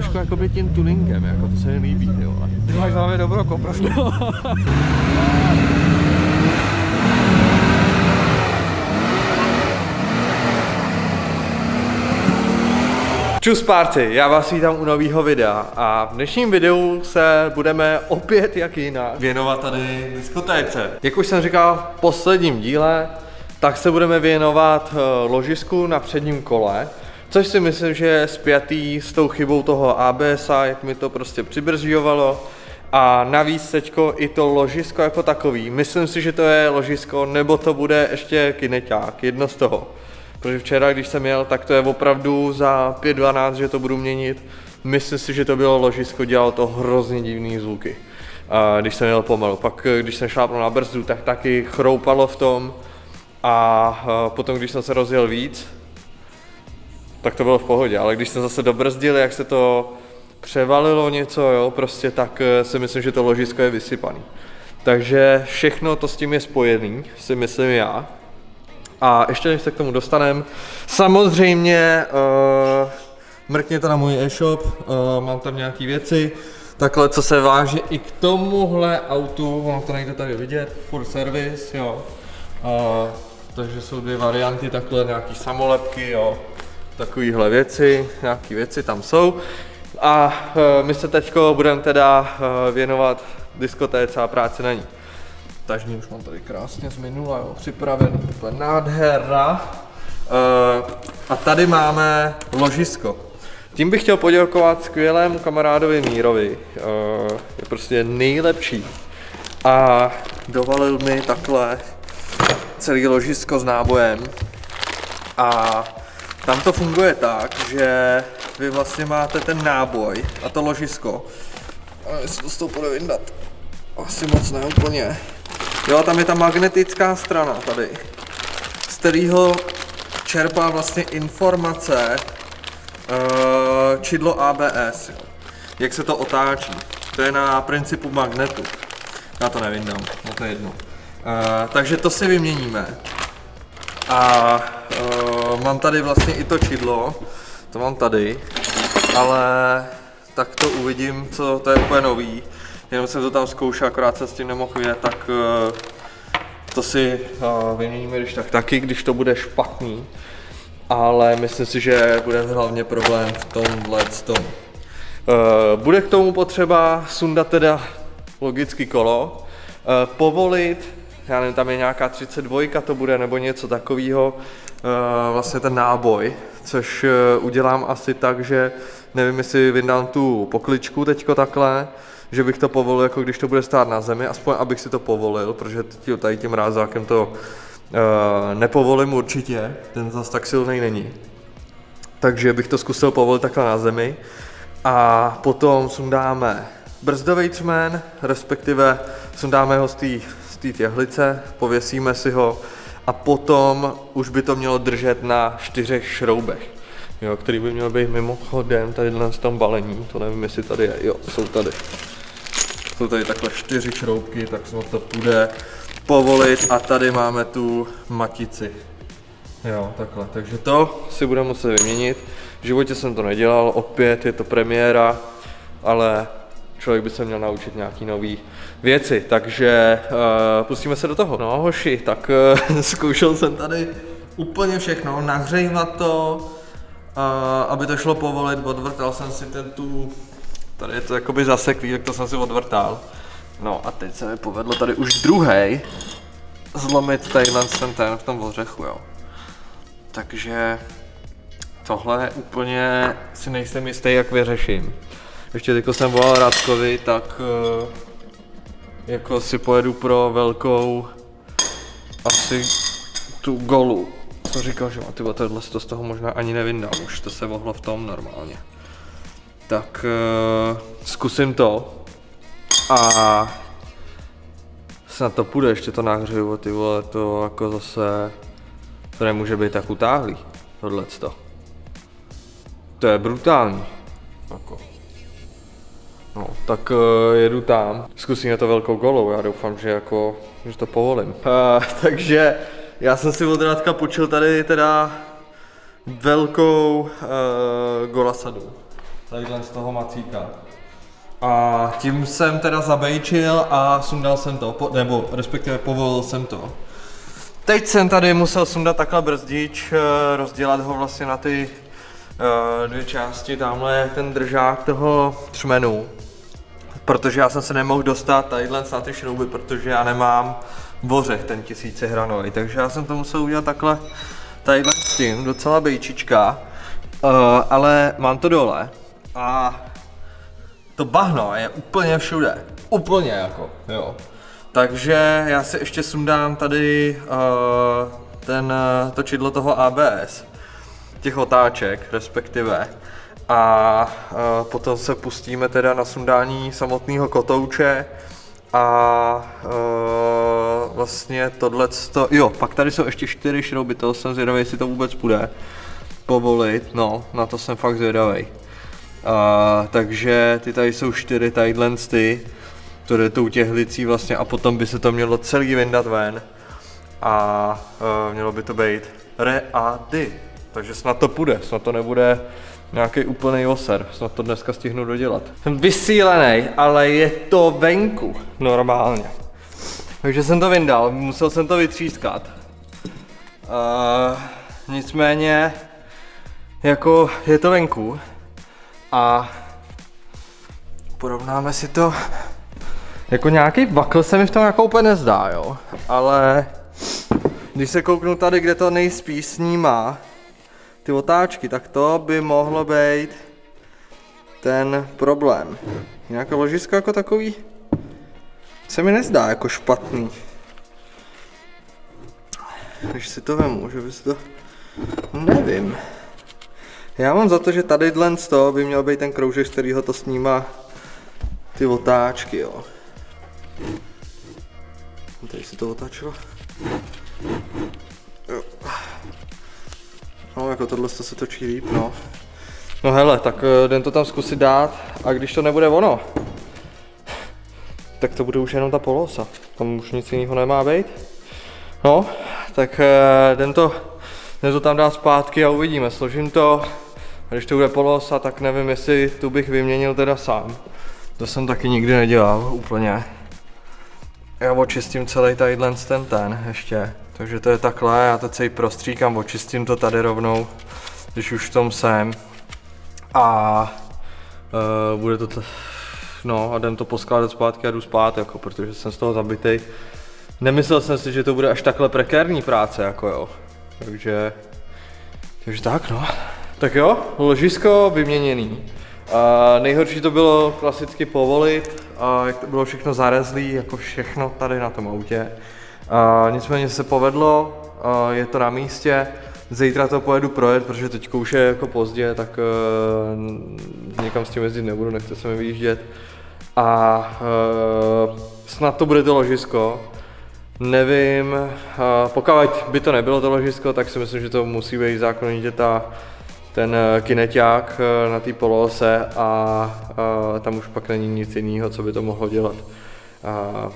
trošku jakoby tím tuningem, jako to se mi líbí, ty vole. Ty máš hlavě dobro kopras. No. Čus party, já vás vítám u nového videa a v dnešním videu se budeme opět jak jinak věnovat tady diskotéce. Jak už jsem říkal v posledním díle, tak se budeme věnovat eh, ložisku na předním kole, což si myslím, že je spjatý s tou chybou toho ABS, jak mi to prostě přibržďovalo. A navíc teďko i to ložisko jako takový. Myslím si, že to je ložisko, nebo to bude ještě kineťák, jedno z toho. Protože včera, když jsem jel, tak to je opravdu za 5.12, že to budu měnit. Myslím si, že to bylo ložisko, dělalo to hrozně divný zvuky. A když jsem jel pomalu. Pak, když jsem šlápnul na brzdu, tak taky chroupalo v tom. A potom, když jsem se rozjel víc, tak to bylo v pohodě. Ale když jsem zase dobrzdil, jak se to převalilo něco, jo, prostě tak eh, si myslím, že to ložisko je vysypaný. Takže všechno to s tím je spojený, si myslím já. A ještě než se k tomu dostaneme, samozřejmě uh, mrkněte na můj e-shop, uh, mám tam nějaké věci, takhle, co se váže i k tomuhle autu, ono to nejde tady vidět, full service, jo. Uh, takže jsou dvě varianty, takhle nějaký samolepky, jo, takovéhle věci, nějaké věci tam jsou. A uh, my se teď budeme teda uh, věnovat diskotéce a práci na ní. Tažní už mám tady krásně z minula, jo, úplně nádhera. Uh, a tady máme ložisko. Tím bych chtěl poděkovat skvělému kamarádovi Mírovi. Je prostě nejlepší. A dovalil mi takhle celý ložisko s nábojem. A tam to funguje tak, že vy vlastně máte ten náboj a to ložisko. A jestli to z toho půjde vyndat. Asi moc ne úplně. Jo, tam je ta magnetická strana tady, z kterého čerpá vlastně informace uh, čidlo ABS, jak se to otáčí. To je na principu magnetu. Já to nevyndám, to je jedno. Uh, takže to si vyměníme. A uh, mám tady vlastně i to čidlo, to mám tady, ale tak to uvidím, co to je úplně nový jenom jsem to tam zkoušel, akorát se s tím nemohl vyjet, tak uh, to si uh, vyměníme když tak taky, když to bude špatný. Ale myslím si, že bude hlavně problém v tomhle tom. Bude k tomu potřeba sundat teda logicky kolo, povolit, já nevím, tam je nějaká 32 to bude, nebo něco takového, vlastně ten náboj, což uh, udělám asi tak, že nevím, jestli vydám tu pokličku teďko takhle, že bych to povolil, jako když to bude stát na zemi, aspoň abych si to povolil, protože tady tím rázákem to uh, nepovolím určitě, ten zase tak silný není. Takže bych to zkusil povolit takhle na zemi a potom sundáme brzdový třmen, respektive sundáme ho z té těhlice, pověsíme si ho a potom už by to mělo držet na čtyřech šroubech, jo, který by měl být mimochodem tady v tom balení, to nevím, jestli tady je, jo, jsou tady. Jsou tady takhle čtyři šroubky, tak se to půjde povolit a tady máme tu matici. Jo, takhle, takže to si budeme muset vyměnit. V životě jsem to nedělal, opět je to premiéra, ale člověk by se měl naučit nějaký nový věci, takže uh, pustíme se do toho. No hoši, tak uh, zkoušel jsem tady úplně všechno, nahřejvat to, uh, aby to šlo povolit, odvrtal jsem si ten tu Tady je to jakoby zaseklý, tak to jsem si odvrtal. No a teď se mi povedlo tady už druhý zlomit tadyhle ten ten v tom ořechu, jo. Takže tohle úplně si nejsem jistý, jak vyřeším. Ještě teďko jsem volal Radkovi, tak uh, jako si pojedu pro velkou asi tu golu. Co říkal, že ty tohle to z toho možná ani nevyndám, už to se vohlo v tom normálně. Tak uh, zkusím to. A snad to půjde, ještě to nahřeju, ty vole, to jako zase, to nemůže být tak utáhlý, tohleto. To je brutální. Jako. No, tak uh, jedu tam, zkusím to velkou golou, já doufám, že jako, že to povolím. Uh, takže já jsem si od Radka počil tady teda velkou uh, golasadu. Tadyhle z toho macíka. A tím jsem teda zabejčil a sundal jsem to, po, nebo respektive povolil jsem to. Teď jsem tady musel sundat takhle brzdič, rozdělat ho vlastně na ty dvě části, tamhle ten držák toho třmenu, protože já jsem se nemohl dostat tadyhle na ty šrouby, protože já nemám vořech ten tisícihranový, takže já jsem to musel udělat takhle tadyhle s tím, docela bejčička, uh, ale mám to dole. A to bahno je úplně všude, úplně jako, jo. Takže já si ještě sundám tady uh, ten uh, točidlo toho ABS, těch otáček respektive. A uh, potom se pustíme teda na sundání samotného kotouče a uh, vlastně tohle, jo, pak tady jsou ještě čtyři šrouby, toho jsem zvědavý, jestli to vůbec bude povolit, no, na to jsem fakt zvědavý. Uh, takže ty tady jsou čtyři tadyhle ty, které tou těhlicí vlastně a potom by se to mělo celý vyndat ven a uh, mělo by to být re a. Takže snad to půjde, snad to nebude nějaký úplný oser, snad to dneska stihnu dodělat. Jsem vysílený, ale je to venku normálně. Takže jsem to vyndal, musel jsem to vytřískat. Uh, nicméně, jako je to venku a porovnáme si to jako nějaký vakl se mi v tom jako úplně nezdá, jo. Ale když se kouknu tady, kde to nejspíš snímá, ty otáčky, tak to by mohlo být ten problém. Nějaké ložisko jako takový se mi nezdá jako špatný. Když si to vemu, že bys to... Nevím. Já mám za to, že tady dlen z toho by měl být ten kroužek, z kterého to snímá ty otáčky, jo. Tady si to otáčelo. Jo. No, jako tohle se točí líp, no. No hele, tak eh, jdem to tam zkusit dát a když to nebude ono, tak to bude už jenom ta polosa. Tam už nic jiného nemá být. No, tak eh, jdem to, jdem to tam dát zpátky a uvidíme. Složím to a když to bude polosa, tak nevím, jestli tu bych vyměnil teda sám. To jsem taky nikdy nedělal úplně. Já očistím celý tadyhle ten ten ještě. Takže to je takhle, já to celý prostříkám, očistím to tady rovnou, když už v tom jsem. A uh, bude to, no a jdem to poskládat zpátky a jdu spát, jako, protože jsem z toho zabitý. Nemyslel jsem si, že to bude až takhle prekérní práce, jako jo. Takže, takže tak no. Tak jo, ložisko vyměněný. A nejhorší to bylo klasicky povolit, a jak to bylo všechno zarezlý, jako všechno tady na tom autě. A nicméně se povedlo, je to na místě, zítra to pojedu projet, protože teď už je jako pozdě, tak uh, někam s tím jezdit nebudu, nechce se mi vyjíždět. A uh, snad to bude to ložisko, nevím, uh, pokud by to nebylo to ložisko, tak si myslím, že to musí být zákonitě ta ten kineťák na té polose a, a tam už pak není nic jiného, co by to mohlo dělat. A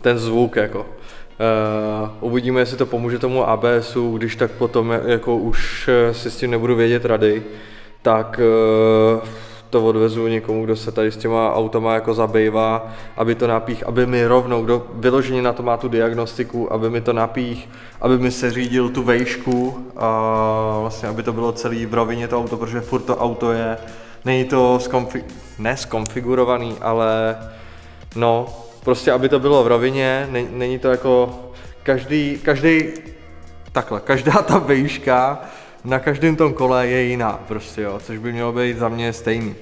ten zvuk jako. Uh, uvidíme, jestli to pomůže tomu ABSu, když tak potom jako už si s tím nebudu vědět rady, tak uh, to odvezu někomu, kdo se tady s těma automa jako zabývá, aby to napích, aby mi rovnou, kdo vyloženě na to má tu diagnostiku, aby mi to napích, aby mi se řídil tu vejšku a vlastně, aby to bylo celý v rovině to auto, protože furt to auto je, není to skonfi- ne skonfigurovaný, ale no, prostě aby to bylo v rovině, není to jako každý, každý, takhle, každá ta vejška na každém tom kole je jiná prostě, jo, což by mělo být za mě stejný. Uh,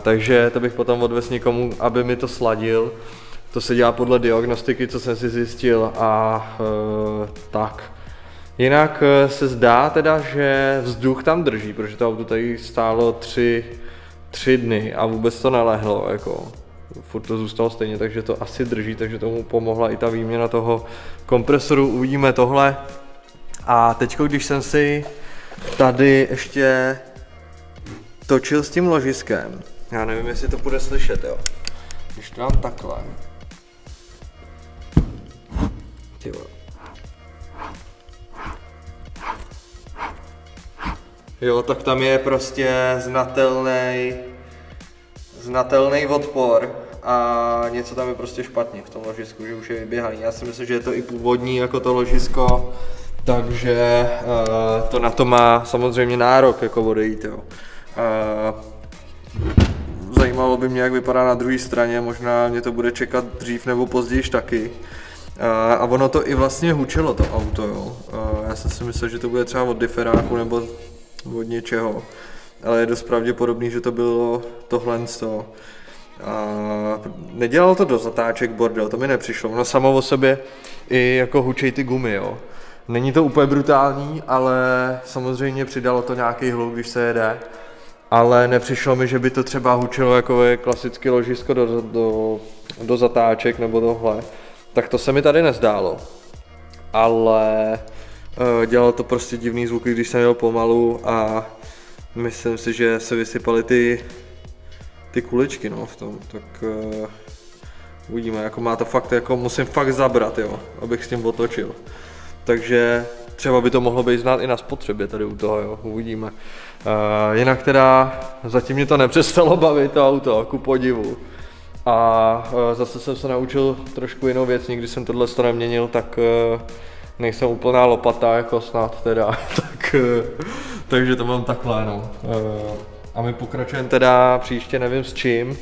takže to bych potom odvez někomu, aby mi to sladil. To se dělá podle diagnostiky, co jsem si zjistil a uh, tak. Jinak uh, se zdá teda, že vzduch tam drží, protože to auto tady stálo tři, tři dny a vůbec to nelehlo, jako furt to zůstalo stejně, takže to asi drží, takže tomu pomohla i ta výměna toho kompresoru, uvidíme tohle. A teď, když jsem si tady ještě točil s tím ložiskem, já nevím, jestli to bude slyšet, jo. Když to dám takhle. Ty Jo, tak tam je prostě znatelný znatelný odpor a něco tam je prostě špatně v tom ložisku, že už je vyběhaný. Já si myslím, že je to i původní jako to ložisko, takže uh, to na to má samozřejmě nárok jako odejít. Jo. Uh, zajímalo by mě, jak vypadá na druhé straně, možná mě to bude čekat dřív nebo později taky. Uh, a ono to i vlastně hučelo to auto, jo. Já jsem si myslel, že to bude třeba od diferáku nebo od něčeho, ale je dost pravděpodobný, že to bylo tohle z toho. A nedělal to do zatáček bordel, to mi nepřišlo. No samo o sobě i jako hučej ty gumy, jo. Není to úplně brutální, ale samozřejmě přidalo to nějaký hluk, když se jede. Ale nepřišlo mi, že by to třeba hučilo jako je klasické ložisko do, do, do zatáček nebo tohle. Tak to se mi tady nezdálo. Ale uh, dělalo to prostě divný zvuky, když jsem jel pomalu a myslím si, že se vysypaly ty ty kuličky no, v tom, tak uh, uvidíme, jako má to fakt, jako musím fakt zabrat, jo, abych s tím otočil. Takže třeba by to mohlo být znát i na spotřebě tady u toho, jo, uvidíme. Uh, jinak teda zatím mě to nepřestalo bavit to auto, ku podivu. A uh, zase jsem se naučil trošku jinou věc, nikdy jsem tohle to neměnil, tak uh, nejsem úplná lopata, jako snad teda, tak, uh, takže to mám takhle, no. Uh, a my pokračujeme teda příště nevím s čím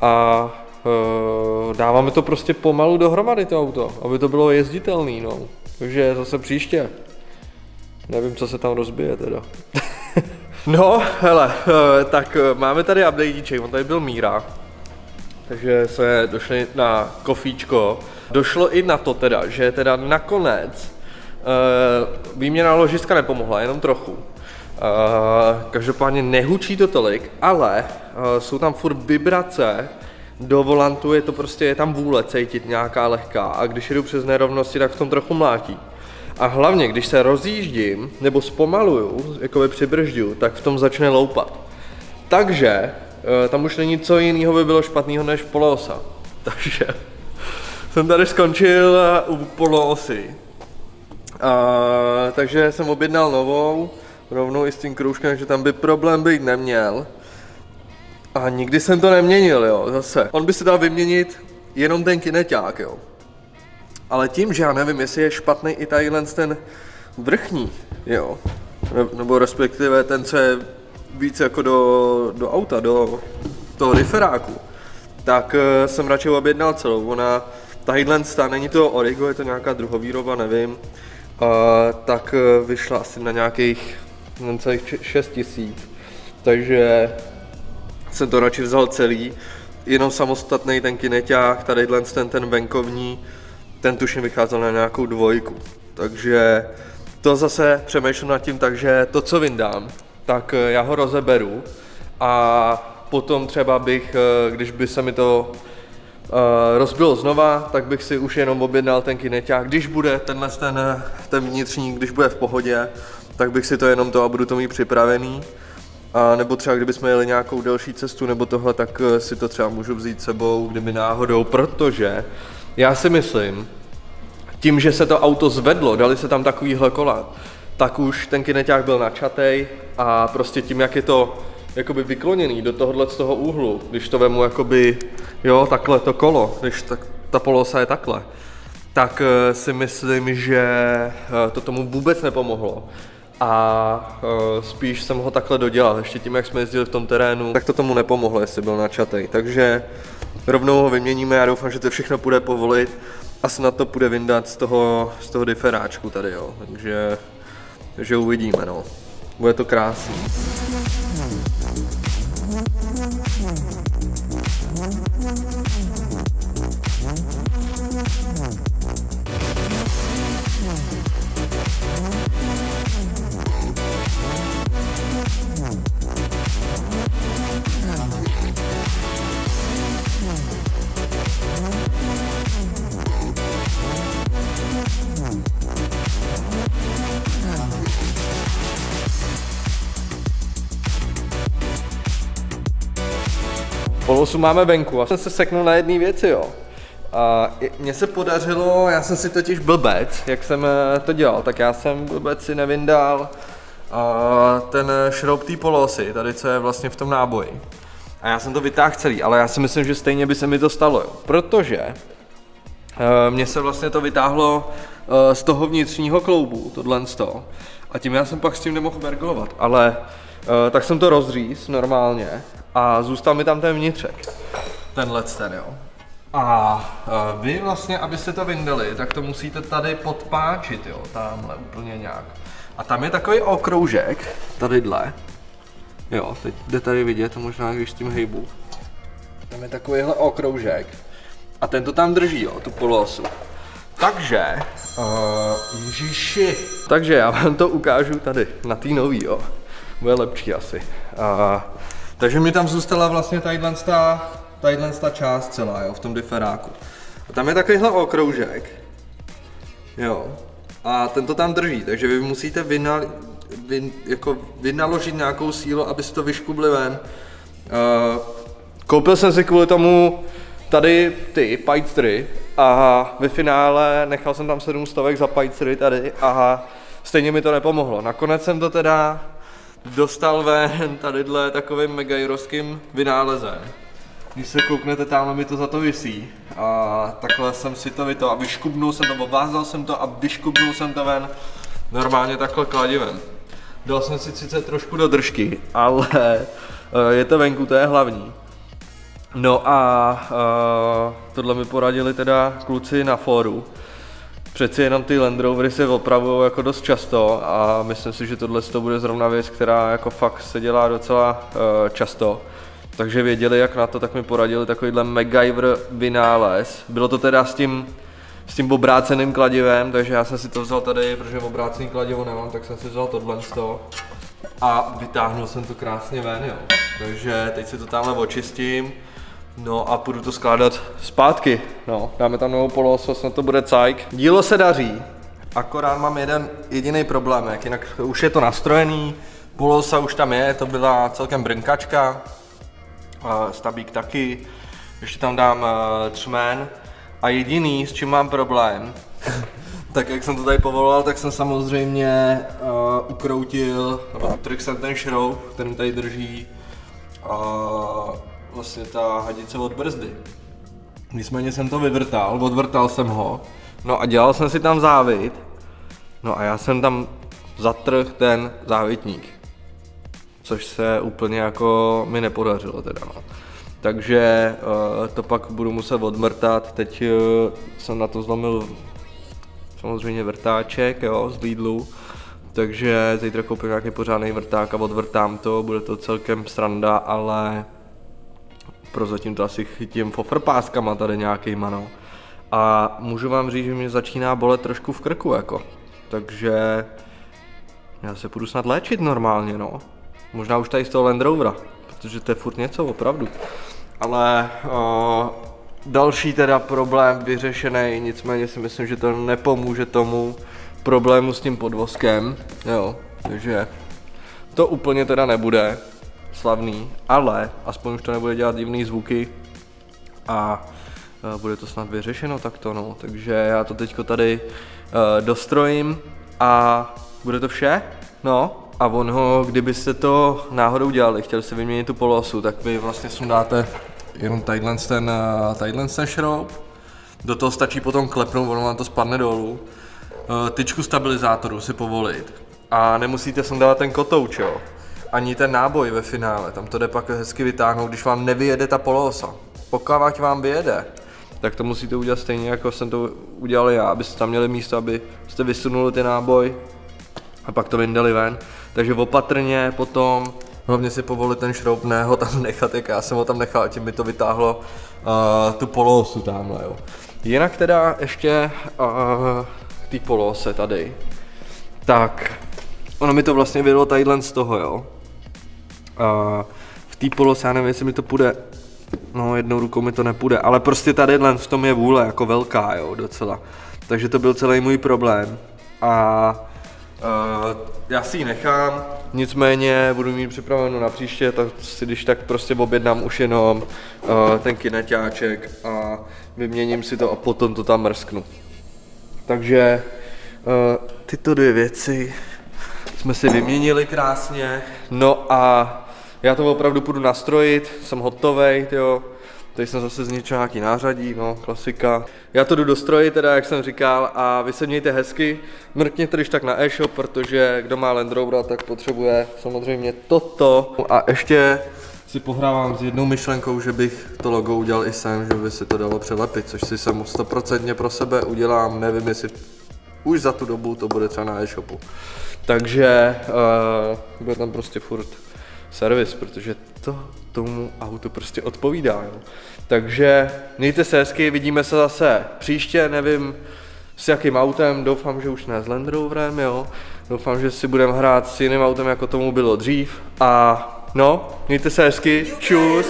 a uh, dáváme to prostě pomalu dohromady to auto, aby to bylo jezditelný, no. Takže zase příště. Nevím, co se tam rozbije teda. no, hele, uh, tak uh, máme tady updateíček, on tady byl Míra, takže se došli na kofíčko. Došlo i na to teda, že teda nakonec uh, výměna ložiska nepomohla, jenom trochu. Uh, každopádně nehučí to tolik, ale uh, jsou tam furt vibrace, do volantu je to prostě, je tam vůle cítit nějaká lehká a když jedu přes nerovnosti, tak v tom trochu mlátí. A hlavně, když se rozjíždím nebo zpomaluju, jako přibržďu, tak v tom začne loupat. Takže uh, tam už není co jiného by bylo špatného než polosa. Takže jsem tady skončil u poloosy. Takže jsem objednal novou, rovnou i s tím kroužkem, že tam by problém být neměl. A nikdy jsem to neměnil, jo, zase. On by se dal vyměnit jenom ten kineťák, jo. Ale tím, že já nevím, jestli je špatný i tadyhle ten vrchní, jo. Nebo respektive ten, co je víc jako do, do auta, do toho riferáku, tak uh, jsem radši objednal celou. Ona, tadyhle ta, není to Origo, je to nějaká druhovýroba, nevím, uh, tak uh, vyšla asi na nějakých celých 6 tisíc. Takže jsem to radši vzal celý, jenom samostatný ten kineťák, tady ten, ten venkovní, ten tuším vycházel na nějakou dvojku. Takže to zase přemýšlím nad tím takže to, co vyndám, tak eh, já ho rozeberu a potom třeba bych, eh, když by se mi to uh, rozbilo znova, tak bych si už jenom objednal ten kineťák, když bude tenhle ten, ten vnitřní, když bude v pohodě, tak bych si to jenom to a budu to mít připravený. A nebo třeba kdybychom jeli nějakou delší cestu nebo tohle, tak eh, si to třeba můžu vzít sebou, kdyby náhodou, protože já si myslím, tím, že se to auto zvedlo, dali se tam takovýhle kola, tak už ten kineťák byl načatej a prostě tím, jak je to jakoby vykloněný do tohohle z toho úhlu, když to vemu jakoby, jo, takhle to kolo, když ta, ta polosa je takhle, tak eh, si myslím, že eh, to tomu vůbec nepomohlo a uh, spíš jsem ho takhle dodělal. Ještě tím, jak jsme jezdili v tom terénu, tak to tomu nepomohlo, jestli byl načatej. Takže rovnou ho vyměníme, já doufám, že to všechno půjde povolit a snad to půjde vyndat z toho, z toho diferáčku tady, jo. Takže, takže uvidíme, no. Bude to krásný. Polosu máme venku a jsem se seknul na jedné věci, jo. A mně se podařilo, já jsem si totiž blbec, jak jsem eh, to dělal, tak já jsem blbec si nevyndal uh, ten šroub té polosy, tady co je vlastně v tom náboji. A já jsem to vytáhl celý, ale já si myslím, že stejně by se mi to stalo, jo. protože uh, mně se vlastně to vytáhlo uh, z toho vnitřního kloubu, tohle z toho. A tím já jsem pak s tím nemohl vergolovat, ale tak jsem to rozříz normálně a zůstal mi tam ten vnitřek. Tenhle ten, jo. A uh, vy vlastně, abyste to vyndali, tak to musíte tady podpáčit, jo, tamhle úplně nějak. A tam je takový okroužek, tadyhle. Jo, teď jde tady vidět, možná když s tím hejbu. Tam je takovýhle okroužek. A ten to tam drží, jo, tu polosu. Takže, uh, ježiši. Takže já vám to ukážu tady, na tý nový, jo. Bude lepší asi. Uh, takže mi tam zůstala vlastně tadyhle ta, část celá, jo, v tom diferáku. A tam je takovýhle okroužek. Jo. A ten to tam drží, takže vy musíte vynal, vy, jako vynaložit nějakou sílu, abyste to vyškubli ven. Uh, koupil jsem si kvůli tomu tady ty pajtry a ve finále nechal jsem tam sedm stovek za pajtry tady a stejně mi to nepomohlo. Nakonec jsem to teda dostal ven tadyhle takovým megajrovským vynálezem. Když se kouknete, tam mi to za to visí. A takhle jsem si to vyto a vyškubnul jsem to, obvázal jsem to a vyškubnul jsem to ven normálně takhle kladivem. Dal jsem si sice trošku do držky, ale eh, je to venku, to je hlavní. No a uh, tohle mi poradili teda kluci na fóru. Přeci jenom ty Land Rovery se opravují jako dost často a myslím si, že tohle to bude zrovna věc, která jako fakt se dělá docela uh, často. Takže věděli jak na to, tak mi poradili takovýhle MacGyver vynález. Bylo to teda s tím, s tím obráceným kladivem, takže já jsem si to vzal tady, protože obrácený kladivo nemám, tak jsem si vzal tohle z toho a vytáhnul jsem to krásně ven, jo. Takže teď si to tamhle očistím, no a půjdu to skládat zpátky, no. Dáme tam novou polosu, snad to bude cajk. Dílo se daří, akorát mám jeden jediný problém, jak jinak už je to nastrojený, polosa už tam je, to byla celkem brnkačka, stabík taky, ještě tam dám třmen, a jediný, s čím mám problém, tak jak jsem to tady povolal, tak jsem samozřejmě uh, ukroutil, nebo utrhl jsem ten šroub, který tady drží. Uh, vlastně ta hadice od brzdy. Nicméně jsem to vyvrtal, odvrtal jsem ho, no a dělal jsem si tam závit, no a já jsem tam zatrh ten závitník, což se úplně jako mi nepodařilo teda no. Takže uh, to pak budu muset odmrtat. Teď uh, jsem na to zlomil samozřejmě vrtáček jo, z Lidlu. Takže zítra koupím nějaký pořádný vrták a odvrtám to, bude to celkem sranda, ale prozatím to asi chytím fofrpáskama tady nějakýma, no. A můžu vám říct, že mě začíná bolet trošku v krku, jako. Takže já se půjdu snad léčit normálně, no. Možná už tady z toho Land Rovera, protože to je furt něco, opravdu ale uh, další teda problém vyřešený, nicméně si myslím, že to nepomůže tomu problému s tím podvozkem, jo, takže to úplně teda nebude slavný, ale aspoň už to nebude dělat divný zvuky a uh, bude to snad vyřešeno takto, no, takže já to teďko tady uh, dostrojím a bude to vše, no, a on ho, kdybyste to náhodou dělali, chtěli se vyměnit tu polosu, tak vy vlastně sundáte jenom tadyhle ten, eh, tadyhle ten šroub. Do toho stačí potom klepnout, ono vám to spadne dolů. Tyčku stabilizátoru si povolit. A nemusíte sundávat ten kotouč, jo. Ani ten náboj ve finále, tam to jde pak hezky vytáhnout, když vám nevyjede ta poloosa. Pokud vám vyjede, tak to musíte udělat stejně, jako jsem to udělal já, abyste tam měli místo, abyste vysunuli ten náboj a pak to vyndali ven. Takže opatrně potom Hlavně si povolit ten šroub, ne ho tam nechat, jak já jsem ho tam nechal, tím by to vytáhlo uh, tu poloosu tamhle, jo. Jinak teda ještě uh, k té poloose tady, tak ono mi to vlastně bylo tadyhle z toho, jo. Uh, v té polose, já nevím, jestli mi to půjde, no jednou rukou mi to nepůjde, ale prostě tady v tom je vůle jako velká, jo, docela. Takže to byl celý můj problém. A uh, já si ji nechám, Nicméně budu mít připraveno na příště, tak si když tak prostě objednám už jenom uh, ten kineťáček a vyměním si to a potom to tam mrsknu. Takže uh, tyto dvě věci jsme si vyměnili krásně. No a já to opravdu půjdu nastrojit, jsem hotovej, jo. Tady jsem zase zničil nějaký nářadí, no, klasika. Já to jdu dostrojit, teda, jak jsem říkal, a vy se mějte hezky. Mrkněte když tak na e-shop, protože kdo má Land Rovera, tak potřebuje samozřejmě toto. A ještě si pohrávám s jednou myšlenkou, že bych to logo udělal i sem, že by se to dalo přelepit, což si sem 100% pro sebe udělám, nevím jestli už za tu dobu to bude třeba na e-shopu. Takže uh, bude tam prostě furt servis, protože to tomu autu prostě odpovídá. Jo. Takže mějte se hezky, vidíme se zase příště, nevím s jakým autem, doufám, že už ne s Land Roverem, jo. Doufám, že si budeme hrát s jiným autem, jako tomu bylo dřív. A no, mějte se hezky, čus.